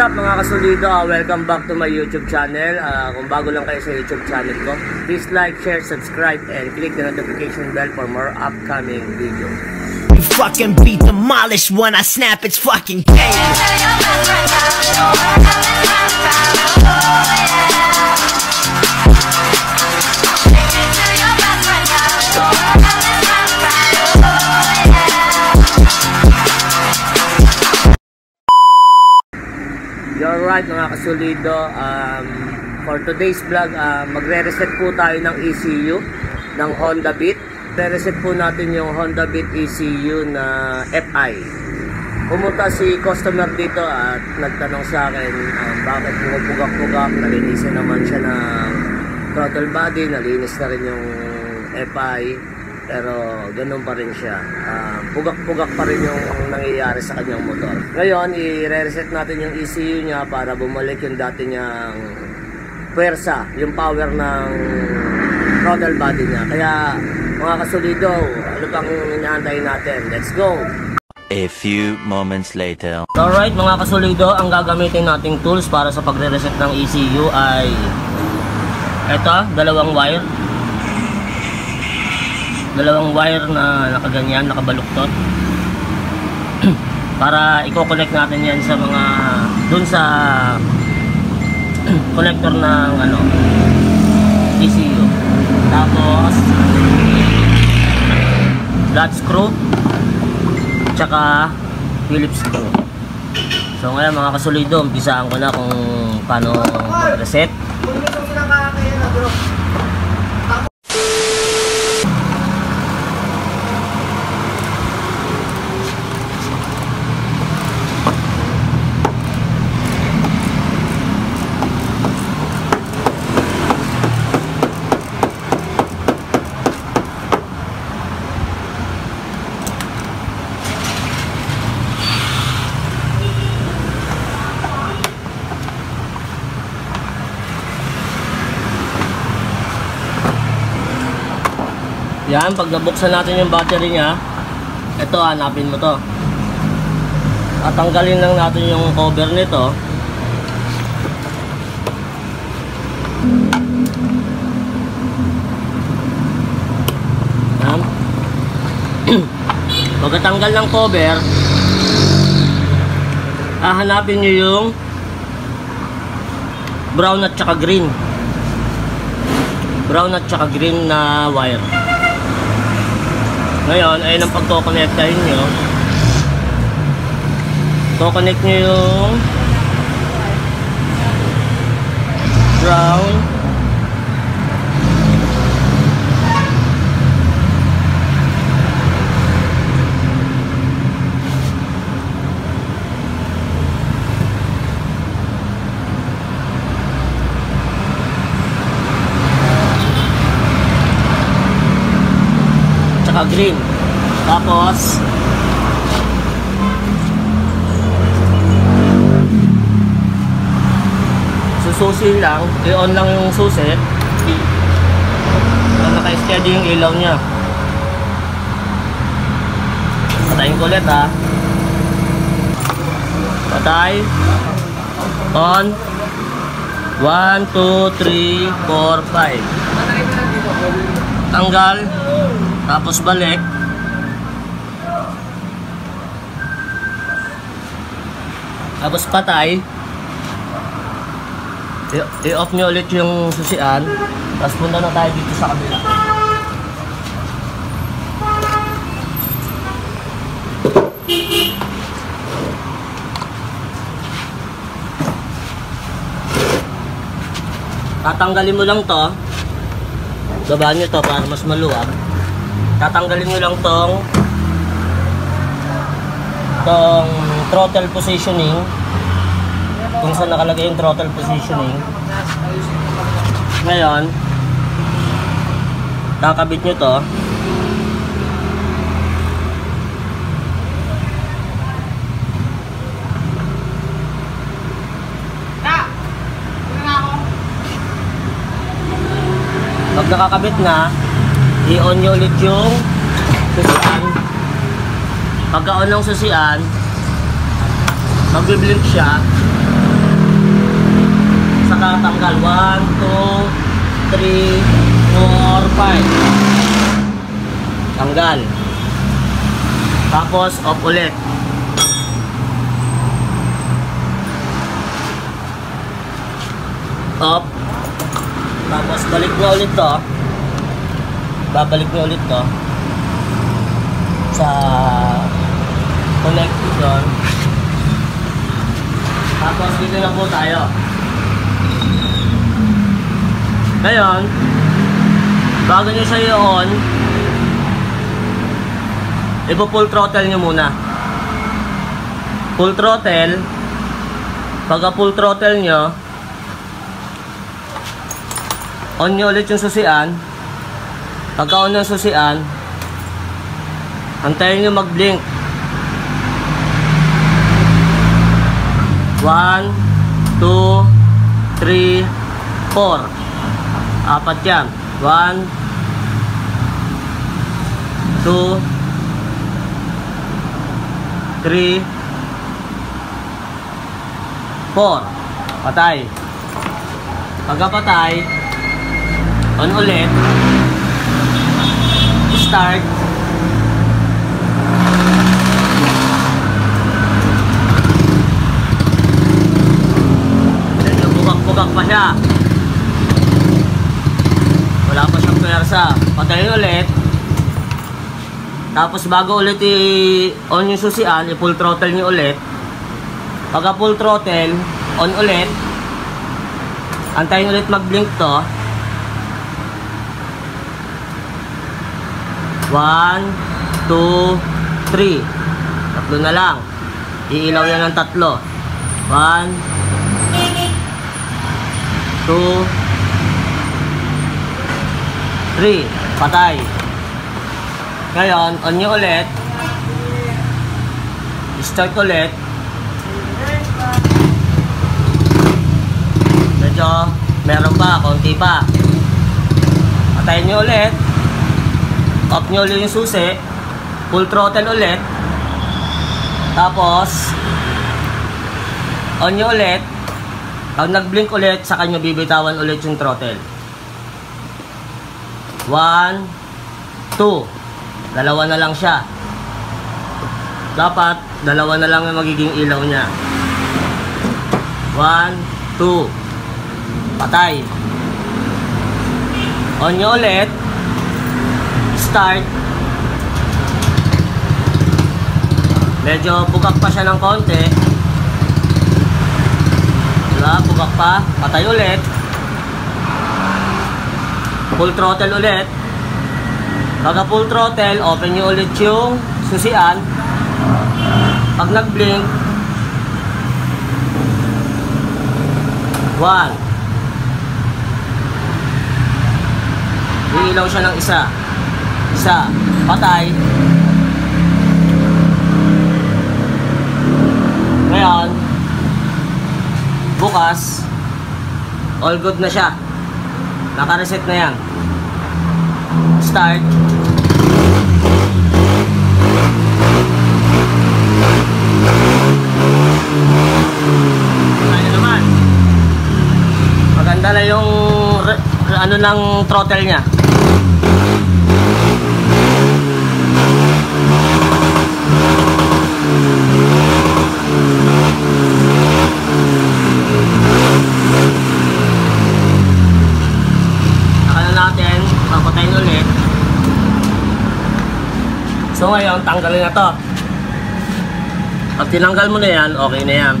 up mga kasulido? Ah, welcome back to my YouTube channel. Ah, kung bago lang kayo sa YouTube channel ko, please like, share, subscribe, and click the notification bell for more upcoming videos. You fucking be demolished when I snap its fucking game. You're right mga kasulido. Um, for today's vlog, ah, magre-reset po tayo ng ECU ng Honda Beat. Re-reset po natin yung Honda Beat ECU na FI. Pumunta si customer dito at nagtanong sa akin um, bakit pumupugak-pugak, nalinisan naman siya ng throttle body, nalinis na rin yung FI, pero ganun pa rin siya. Ah, pugak-pugak pa rin yung nangyayari sa kanyang motor. Ngayon, i-reset natin yung ECU niya para bumalik yung dati niyang pwersa, yung power ng throttle body niya. Kaya mga kasulido, ano pang inaantay natin? Let's go! A few moments later. Alright mga kasulido, ang gagamitin nating tools para sa pagre-reset ng ECU ay ito, dalawang wire. Dalawang wire na nakaganyan, nakabaluktot. para i-connect natin yan sa mga dun sa connector ng ano ECU. Tapos flat screw tsaka Phillips screw. So ngayon mga kasulido, umpisaan ko na kung paano reset. Yan, pag nabuksan natin yung battery niya, ito hanapin mo to. At tanggalin lang natin yung cover nito. Yan. Pagkatanggal ng cover, hahanapin nyo yung brown at saka green. Brown at saka green na wire. Ngayon, ayun ang pagko-connectahin nyo. Ko-connect nyo yung brown tsaka green. Tapos, sususi lang, i-on lang yung susi. Na naka-steady yung ilaw niya. Patayin ko ulit ha. Patay. On. 1, 2, 3, 4, 5. Tanggal. Tapos balik. Tapos patay. I-off nyo ulit yung susian. Tapos punta na tayo dito sa kabila. Tatanggalin mo lang to. Gabaan nyo to para mas maluwag tatanggalin nyo lang tong tong throttle positioning. Kung saan nakalagay yung throttle positioning. Ngayon kakabit nyo to. Pag nakakabit na i-on nyo ulit yung susian pagka-on ng susian magbiblink siya matatanggal. 1, 2, 3, 4, 5. Tanggal. Tapos, off ulit. Off. Tapos, balik nyo ulit to. Babalik nyo ulit to. Sa connection. Tapos, dito na po tayo. Ngayon, bago nyo siya i-on, ipo full throttle nyo muna. Full throttle, pagka full throttle nyo, on nyo ulit yung susian. Pagka on yung susian, antayin nyo mag-blink. 1, 2, 3, 4. Apat yan. 1, 2, 3, 4. Patay. Pagka patay, on ulit. Start. Medyo bugak-bugak pa siya. Wala pa siyang pwersa. Patayin ulit. Tapos bago ulit i-on yung susian, i-full throttle niyo ulit. Pagka full throttle, on ulit. Antayin ulit mag-blink to. 1, 2, 3. Tatlo na lang. Iilaw yan ng tatlo. 1, 2, 3. Patay. Ngayon, on nyo ulit. Start ulit. Medyo meron pa, konti pa. Patayin nyo ulit. Off nyo ulit yung susi. Full throttle ulit. Tapos, on nyo ulit. Pag nag-blink ulit, saka nyo bibitawan ulit yung throttle. 1, 2. Dalawa na lang siya. Dapat, dalawa na lang yung magiging ilaw niya. 1, 2. Patay. On nyo ulit. Start. Medyo bugak pa siya ng konti. Diba? Bugak pa. Patay ulit. Full throttle ulit. Pagka full throttle, open nyo ulit yung susian. Pag nag-blink, 1. Iilaw siya ng isa. Isa. Patay. Ngayon, bukas, all good na siya. Naka-reset na yan. Start. Ano naman? Maganda na yung ano ng throttle niya. Akala natin, papatayin ulit. So ngayon, tanggalin na to. Pag tinanggal mo na yan, okay na yan.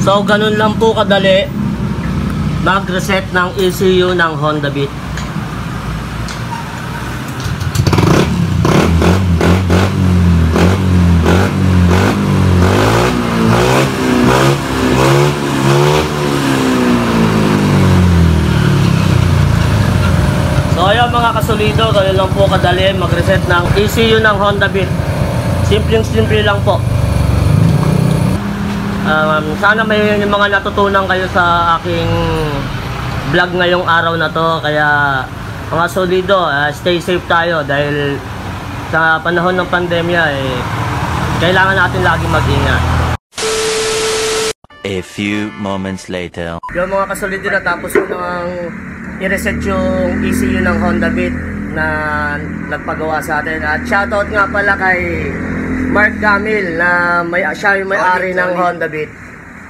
So, ganun lang po kadali mag-reset ng ECU ng Honda Beat. So ayun mga kasulido, ganun lang po kadali mag-reset ng ECU ng Honda Beat. Simpleng simple lang po. Um, sana may mga natutunan kayo sa aking vlog ngayong araw na to. Kaya mga solido, ah, stay safe tayo dahil sa panahon ng pandemya eh, kailangan natin lagi mag-ingat. A few moments later. Yung mga kasolido na tapos ko nang i-reset yung ECU ng Honda Beat na nagpagawa sa atin. At shoutout nga pala kay Mark Camil na may, siya yung may-ari ng Honda Beat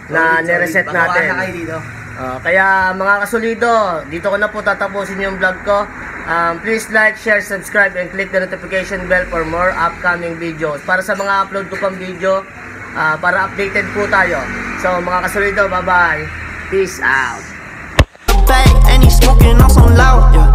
na nireset natin. Uh, kaya mga kasolido, dito ko na po tatapusin yung vlog ko. Um, please like, share, subscribe, and click the notification bell for more upcoming videos. Para sa mga upload ko pang video, ah, para updated po tayo. So mga kasolido, bye-bye. Peace out. he smoking on some loud. Yeah.